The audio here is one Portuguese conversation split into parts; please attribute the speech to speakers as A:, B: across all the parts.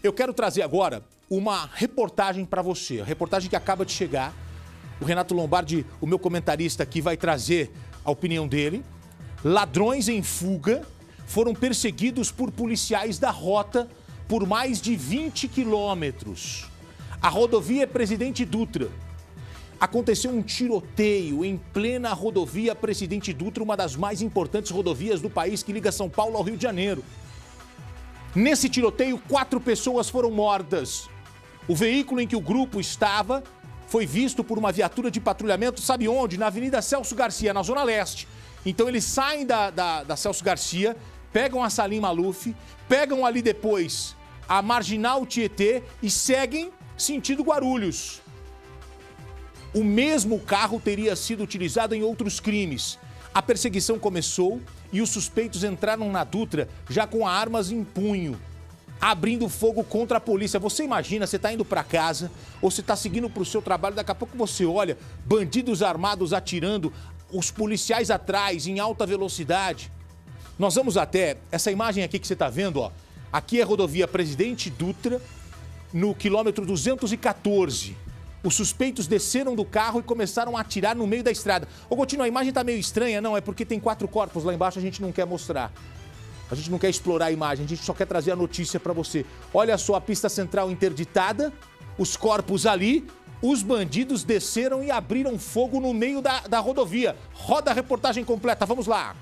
A: Eu quero trazer agora uma reportagem para você, a reportagem que acaba de chegar. O Renato Lombardi, o meu comentarista aqui, vai trazer a opinião dele. Ladrões em fuga foram perseguidos por policiais da rota por mais de 20 quilômetros. A rodovia é Presidente Dutra. Aconteceu um tiroteio em plena rodovia Presidente Dutra, uma das mais importantes rodovias do país que liga São Paulo ao Rio de Janeiro. Nesse tiroteio, quatro pessoas foram mortas. O veículo em que o grupo estava foi visto por uma viatura de patrulhamento, sabe onde? Na Avenida Celso Garcia, na Zona Leste. Então eles saem da, da, da Celso Garcia, pegam a Salim Maluf, pegam ali depois a Marginal Tietê e seguem sentido Guarulhos. O mesmo carro teria sido utilizado em outros crimes. A perseguição começou e os suspeitos entraram na Dutra já com armas em punho, abrindo fogo contra a polícia. Você imagina, você está indo para casa ou você está seguindo para o seu trabalho, daqui a pouco você olha bandidos armados atirando, os policiais atrás em alta velocidade. Nós vamos até essa imagem aqui que você está vendo, ó. Aqui é a rodovia Presidente Dutra, no quilômetro 214. Os suspeitos desceram do carro e começaram a atirar no meio da estrada. Ô, Gotino, a imagem tá meio estranha, não? É porque tem quatro corpos lá embaixo, a gente não quer mostrar. A gente não quer explorar a imagem, a gente só quer trazer a notícia para você. Olha só a pista central interditada, os corpos ali, os bandidos desceram e abriram fogo no meio da, da rodovia. Roda a reportagem completa, vamos lá.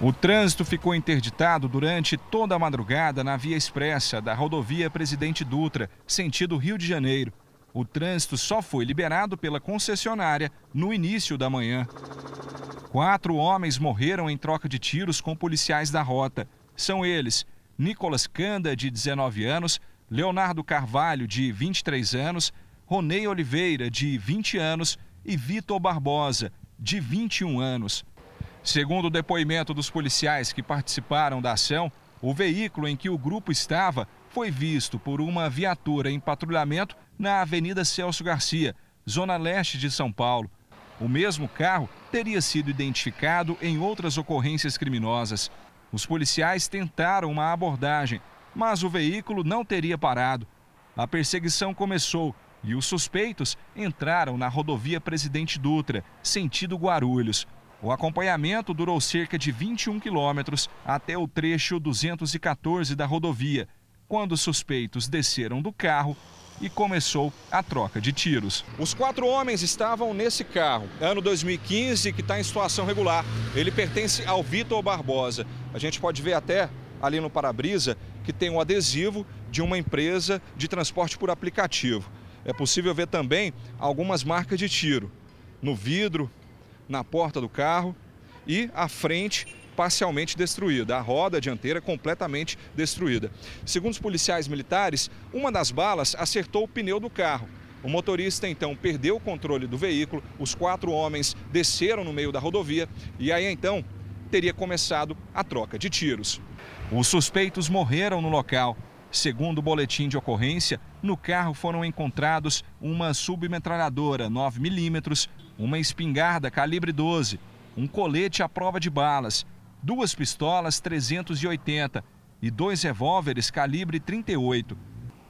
B: O trânsito ficou interditado durante toda a madrugada na via expressa da rodovia Presidente Dutra, sentido Rio de Janeiro. O trânsito só foi liberado pela concessionária no início da manhã. Quatro homens morreram em troca de tiros com policiais da rota. São eles Nicolas Canda, de 19 anos, Leonardo Carvalho, de 23 anos, Ronei Oliveira, de 20 anos e Vitor Barbosa, de 21 anos. Segundo o depoimento dos policiais que participaram da ação, o veículo em que o grupo estava foi visto por uma viatura em patrulhamento na Avenida Celso Garcia, zona leste de São Paulo. O mesmo carro teria sido identificado em outras ocorrências criminosas. Os policiais tentaram uma abordagem, mas o veículo não teria parado. A perseguição começou e os suspeitos entraram na rodovia Presidente Dutra, sentido Guarulhos. O acompanhamento durou cerca de 21 quilômetros até o trecho 214 da rodovia, quando os suspeitos desceram do carro e começou a troca de tiros. Os quatro homens estavam nesse carro, ano 2015, que está em situação regular. Ele pertence ao Vitor Barbosa. A gente pode ver até ali no para-brisa que tem um adesivo de uma empresa de transporte por aplicativo. É possível ver também algumas marcas de tiro no vidro, na porta do carro e à frente parcialmente destruída, a roda dianteira completamente destruída. Segundo os policiais militares, uma das balas acertou o pneu do carro. O motorista então perdeu o controle do veículo, os quatro homens desceram no meio da rodovia e aí então teria começado a troca de tiros. Os suspeitos morreram no local. Segundo o boletim de ocorrência, no carro foram encontrados uma submetralhadora 9mm, uma espingarda calibre 12, um colete à prova de balas, duas pistolas 380 e dois revólveres calibre 38.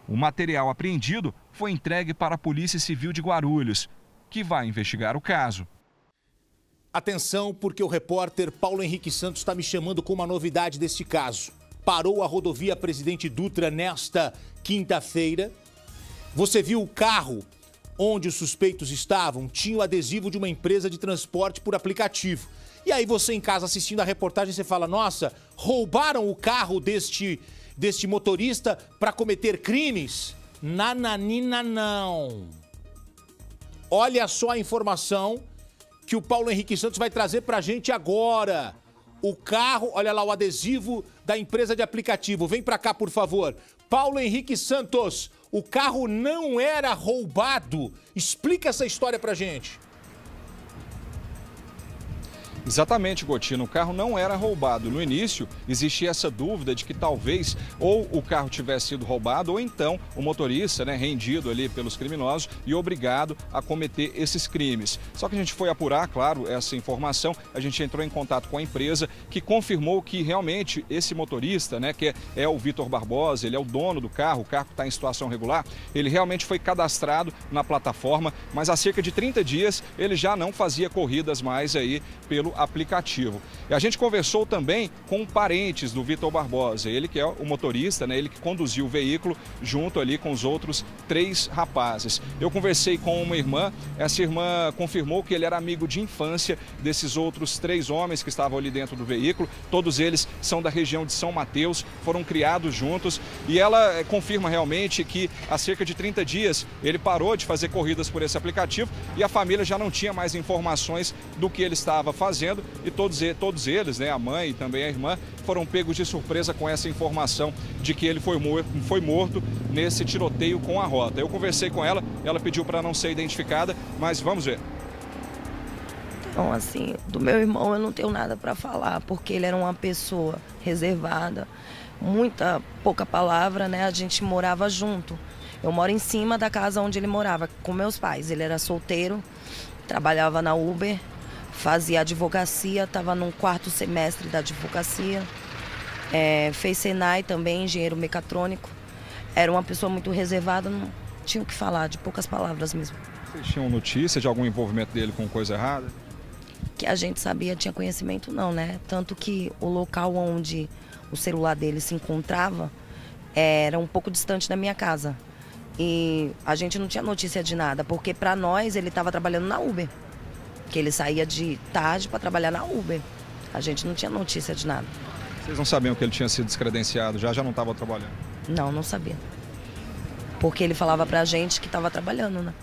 B: O material apreendido foi entregue para a Polícia Civil de Guarulhos, que vai investigar o caso.
A: Atenção, porque o repórter Paulo Henrique Santos está me chamando com uma novidade deste caso. Parou a rodovia Presidente Dutra nesta quinta-feira. Você viu o carro onde os suspeitos estavam? Tinha o adesivo de uma empresa de transporte por aplicativo. E aí você em casa assistindo a reportagem, você fala: "Nossa, roubaram o carro deste deste motorista para cometer crimes?" Nananina não. Olha só a informação que o Paulo Henrique Santos vai trazer pra gente agora. O carro, olha lá o adesivo da empresa de aplicativo. Vem pra cá, por favor. Paulo Henrique Santos, o carro não era roubado. Explica essa história pra gente.
B: Exatamente, Gotino. O carro não era roubado. No início, existia essa dúvida de que talvez ou o carro tivesse sido roubado ou então o motorista, né, rendido ali pelos criminosos e obrigado a cometer esses crimes. Só que a gente foi apurar, claro, essa informação. A gente entrou em contato com a empresa que confirmou que realmente esse motorista, né, que é, é o Vitor Barbosa, ele é o dono do carro, o carro está em situação regular, ele realmente foi cadastrado na plataforma, mas há cerca de 30 dias ele já não fazia corridas mais aí pelo aplicativo. E a gente conversou também com parentes do Vitor Barbosa, ele que é o motorista, né, ele que conduziu o veículo junto ali com os outros três rapazes. Eu conversei com uma irmã, essa irmã confirmou que ele era amigo de infância desses outros três homens que estavam ali dentro do veículo, todos eles são da região de São Mateus, foram criados juntos e ela eh, confirma realmente que há cerca de 30 dias ele parou de fazer corridas por esse aplicativo e a família já não tinha mais informações do que ele estava fazendo e todos, todos eles, né, a mãe e também a irmã, foram pegos de surpresa com essa informação de que ele foi morto, foi morto nesse tiroteio com a rota. Eu conversei com ela, ela pediu para não ser identificada, mas vamos ver.
C: Então, assim, do meu irmão eu não tenho nada para falar, porque ele era uma pessoa reservada, muita pouca palavra, né? A gente morava junto. Eu moro em cima da casa onde ele morava, com meus pais. Ele era solteiro, trabalhava na Uber, fazia advocacia, estava no quarto semestre da advocacia. É, fez Senai também, engenheiro mecatrônico. Era uma pessoa muito reservada, não tinha o que falar, de poucas palavras mesmo.
B: Vocês tinham notícia de algum envolvimento dele com coisa errada?
C: que a gente sabia, tinha conhecimento não, né? Tanto que o local onde o celular dele se encontrava era um pouco distante da minha casa. E a gente não tinha notícia de nada, porque para nós ele estava trabalhando na Uber. Que ele saía de tarde para trabalhar na Uber. A gente não tinha notícia de nada.
B: Vocês não sabiam que ele tinha sido descredenciado, já já não estava trabalhando?
C: Não, não sabia. Porque ele falava pra gente que estava trabalhando, né?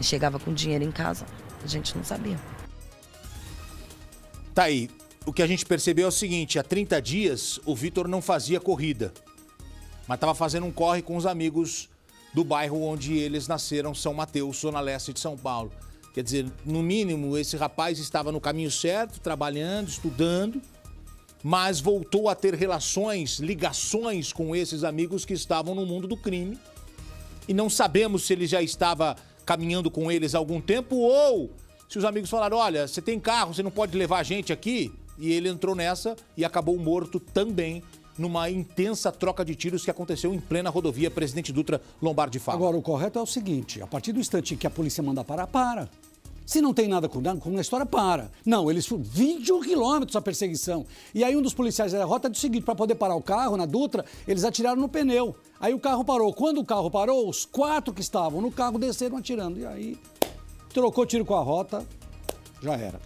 C: E chegava com dinheiro em casa. A gente não sabia.
A: Tá aí. O que a gente percebeu é o seguinte: há 30 dias o Vitor não fazia corrida, mas estava fazendo um corre com os amigos do bairro onde eles nasceram, São Mateus, zona leste de São Paulo. Quer dizer, no mínimo, esse rapaz estava no caminho certo, trabalhando, estudando, mas voltou a ter relações, ligações com esses amigos que estavam no mundo do crime. E não sabemos se ele já estava caminhando com eles há algum tempo ou se os amigos falaram: olha, você tem carro, você não pode levar a gente aqui. E ele entrou nessa e acabou morto também numa intensa troca de tiros que aconteceu em plena rodovia Presidente Dutra Lombardi Fala.
D: Agora, o correto é o seguinte: a partir do instante que a polícia manda parar, para. Se não tem nada com, a história, para. Não, eles foram 21 quilômetros a perseguição. E aí um dos policiais da rota disse o seguinte, para poder parar o carro na Dutra, eles atiraram no pneu. Aí o carro parou. Quando o carro parou, os quatro que estavam no carro desceram atirando. E aí trocou tiro com a rota, já era.